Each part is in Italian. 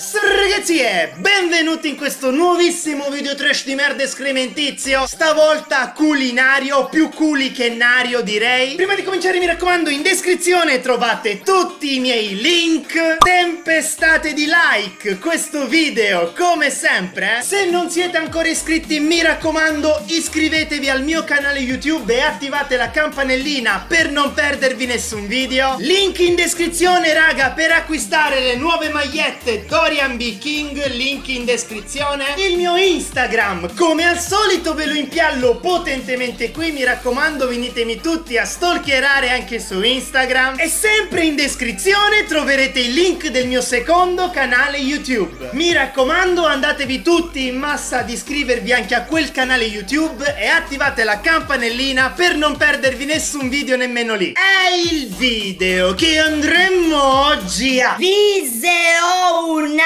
Ragazzi e benvenuti in questo nuovissimo video trash di merda escrementizio. Stavolta culinario, più culi che nario direi. Prima di cominciare mi raccomando in descrizione trovate tutti i miei link. Tempestate di like questo video come sempre. Se non siete ancora iscritti mi raccomando iscrivetevi al mio canale YouTube e attivate la campanellina per non perdervi nessun video. Link in descrizione raga per acquistare le nuove magliette Dorian B King, link in descrizione. Il mio Instagram, come al solito ve lo impiallo potentemente qui, mi raccomando venitemi tutti a stalkerare anche su Instagram. E sempre in descrizione troverete il link del mio secondo canale YouTube. Mi raccomando andatevi tutti in massa ad iscrivervi anche a quel canale YouTube e attivate la campanellina per non perdervi nessun video nemmeno lì. È il video che andremo oggi a... Viseonare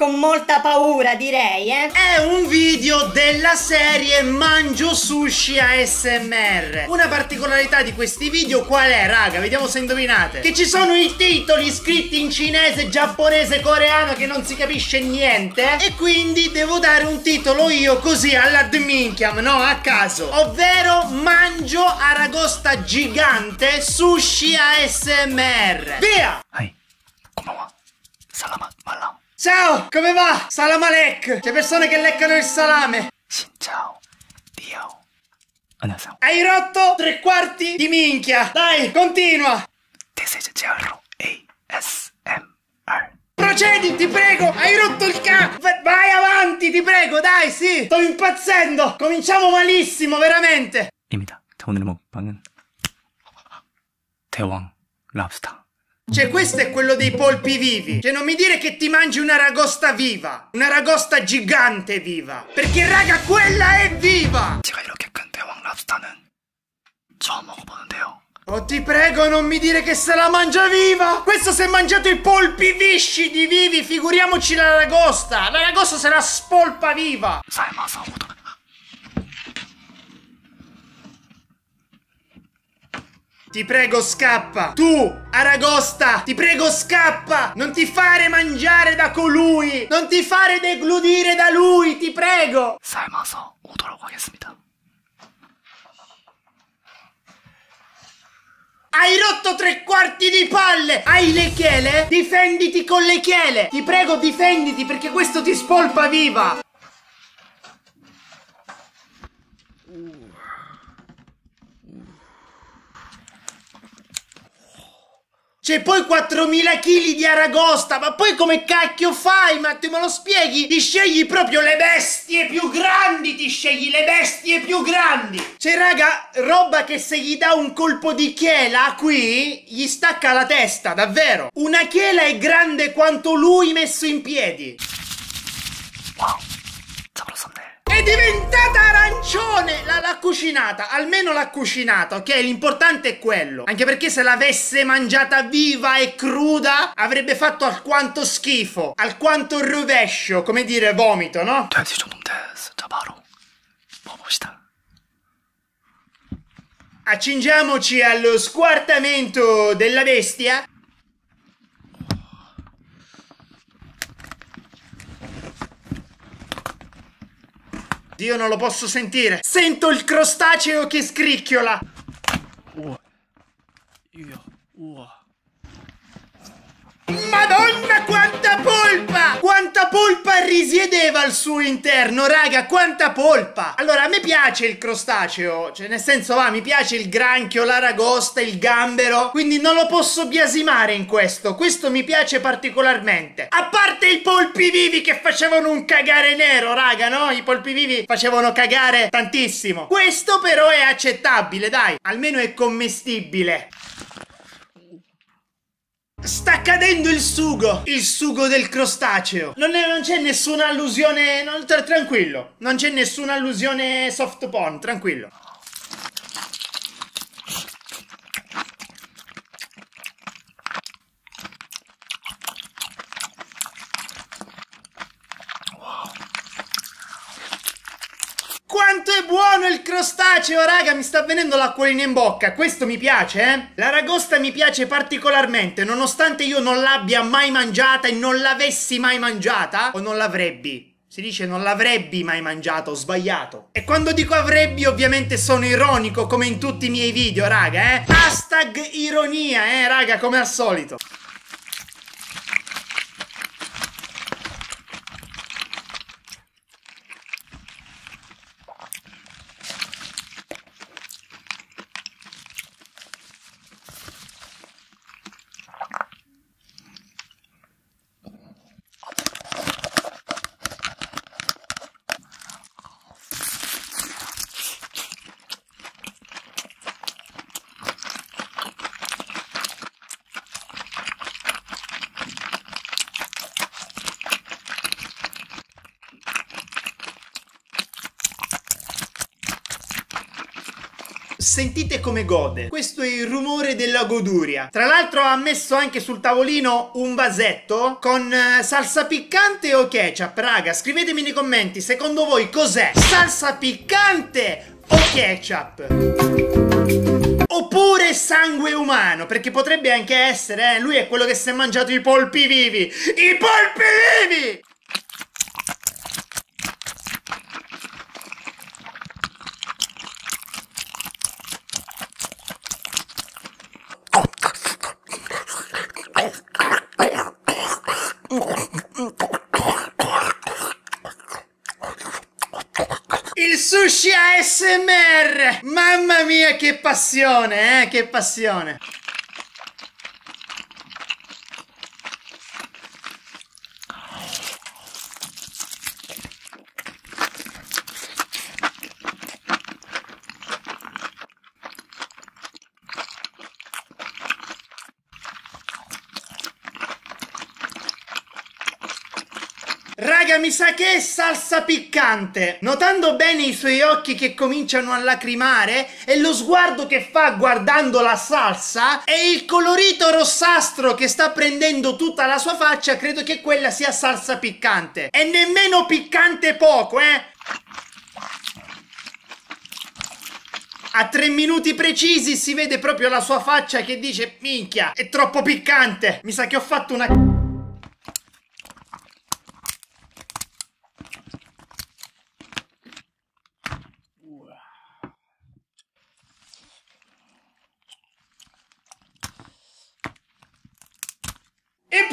con molta paura direi, eh. È un video della serie Mangio Sushi ASMR. Una particolarità di questi video qual è, raga? Vediamo se indovinate. Che ci sono i titoli scritti in cinese, giapponese, coreano che non si capisce niente. E quindi devo dare un titolo io così all'adminchiam, no? A caso. Ovvero Mangio Aragosta Gigante Sushi ASMR. Via! Hai. Come va? Salama, malam. Ciao, come va? Salamalek! C'è persone che leccano il salame! Ciao, Dio. Anasa. Hai rotto tre quarti di minchia! Dai, continua! T-S-G-R-A-S-M-R Procedi, ti prego! Hai rotto il ca... Vai avanti, ti prego, dai, sì! Sto impazzendo! Cominciamo malissimo, veramente! 입니다. 자, 오늘의 먹방은 대왕 랍스타. Cioè, questo è quello dei polpi vivi. Cioè, non mi dire che ti mangi una ragosta viva. Una ragosta gigante viva. Perché, raga, quella è viva! Oh, ti prego, non mi dire che se la mangia viva! Questo si è mangiato i polpi viscidi vivi, figuriamoci la ragosta! La ragosta se la spolpa viva! Sai, ma sa, Ti prego, scappa! Tu, Aragosta, ti prego, scappa! Non ti fare mangiare da colui! Non ti fare degludire da lui, ti prego! 삶아서 오도록 하겠습니다. Hai rotto tre quarti di palle! Hai le chiele? Difenditi con le chiele! Ti prego, difenditi perché questo ti spolpa viva! C'è poi 4000 kg di aragosta, ma poi come cacchio fai? Ma tu me lo spieghi? Ti scegli proprio le bestie più grandi, ti scegli le bestie più grandi. Cioè, raga, roba che se gli dà un colpo di chiela qui, gli stacca la testa, davvero. Una chiela è grande quanto lui messo in piedi. cucinata, almeno l'ha cucinata, ok? L'importante è quello. Anche perché se l'avesse mangiata viva e cruda, avrebbe fatto alquanto schifo, alquanto rovescio, come dire vomito, no? Accingiamoci allo squartamento della bestia Dio, non lo posso sentire. Sento il crostaceo che scricchiola. Madonna! Risiedeva al suo interno, raga, quanta polpa! Allora, a me piace il crostaceo, cioè nel senso va, mi piace il granchio, l'aragosta, il gambero, quindi non lo posso biasimare in questo, questo mi piace particolarmente. A parte i polpi vivi che facevano un cagare nero, raga, no? I polpi vivi facevano cagare tantissimo. Questo però è accettabile, dai, almeno è commestibile. Sta cadendo il sugo! Il sugo del crostaceo! Non, c'è nessuna allusione. non- tra- tranquillo. Non c'è nessuna allusione soft porn, tranquillo. Quanto Quanto è buono il crostaceo, raga, mi sta venendo l'acquolina in bocca. Questo mi piace, eh? L'aragosta mi piace particolarmente, nonostante io non l'abbia mai mangiata e non l'avessi mai mangiata, o non l'avrebbi. Si dice non l'avrebbi mai mangiato, ho sbagliato. E quando dico avrebbi ovviamente sono ironico come in tutti i miei video, raga, eh. Hashtag ironia, eh, raga, come al solito. Sentite come gode. Questo è il rumore della goduria. Tra l'altro ha messo anche sul tavolino un vasetto con uh, salsa piccante o ketchup. Raga, scrivetemi nei commenti, secondo voi cos'è? Salsa piccante o ketchup? Oppure sangue umano, perché potrebbe anche essere, eh, lui è quello che si è mangiato i polpi vivi. I polpi vivi! Il sushi ASMR! Mamma mia che passione, eh? Che passione! Raga, mi sa che è salsa piccante. Notando bene i suoi occhi che cominciano a lacrimare e lo sguardo che fa guardando la salsa e il colorito rossastro che sta prendendo tutta la sua faccia, credo che quella sia salsa piccante. E nemmeno piccante poco, eh? A tre minuti precisi si vede proprio la sua faccia che dice minchia, è troppo piccante. Mi sa che ho fatto una... E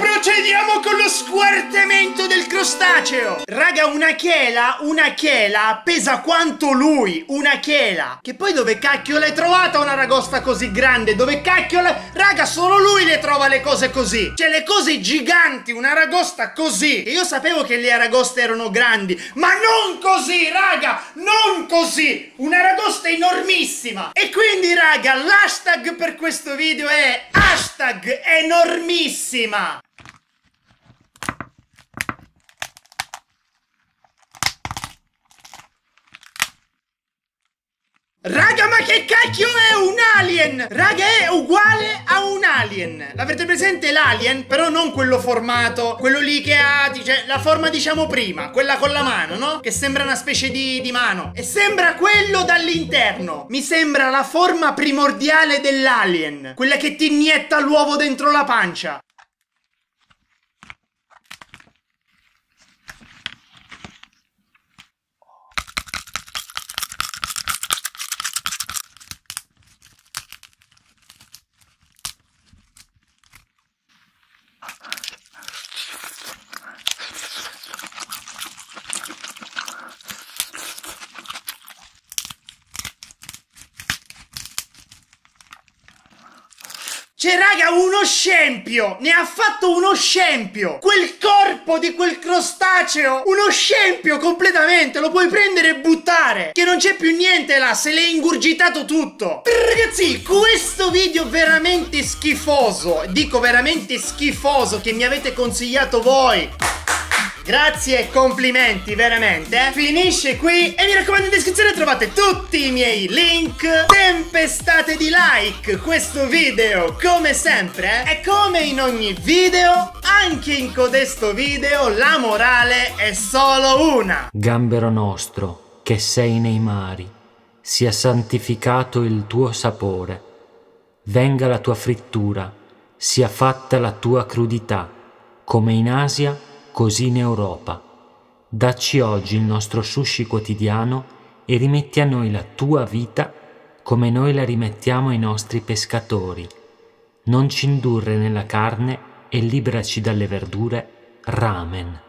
procediamo con lo squartamento del crostaceo! Raga, una chela, una chela pesa quanto lui, una chela. Che poi dove cacchio l'hai trovata una ragosta così grande? Dove cacchio la... Raga, solo lui le trova le cose così. Cioè, le cose giganti, una ragosta così. E io sapevo che le aragoste erano grandi, ma non così, raga! Non così! Una ragosta enormissima! E quindi, raga, l'hashtag per questo video è hashtag enormissima! Raga, ma che cacchio è un alien? Raga, è uguale a un alien. L'avete presente l'alien? Però non quello formato, quello lì che ha, dice, la forma diciamo prima, quella con la mano, no? Che sembra una specie di, di mano. E sembra quello dall'interno. Mi sembra la forma primordiale dell'alien. Quella che ti inietta l'uovo dentro la pancia. Cioè, raga, uno scempio! Ne ha fatto uno scempio! Quel corpo di quel crostaceo! Uno scempio completamente! Lo puoi prendere e buttare! Che non c'è più niente là, se l'è ingurgitato tutto! Ragazzi, questo video veramente schifoso, dico veramente schifoso, che mi avete consigliato voi! Grazie e complimenti, veramente. Finisce qui e mi raccomando in descrizione trovate tutti i miei link. Tempestate di like questo video, come sempre. E come in ogni video, anche in codesto video la morale è solo una. Gambero nostro, che sei nei mari, sia santificato il tuo sapore. Venga la tua frittura, sia fatta la tua crudità, come in Asia, così in Europa. Dacci oggi il nostro sushi quotidiano e rimetti a noi la tua vita come noi la rimettiamo ai nostri pescatori. Non ci indurre nella carne e liberaci dalle verdure. Ramen.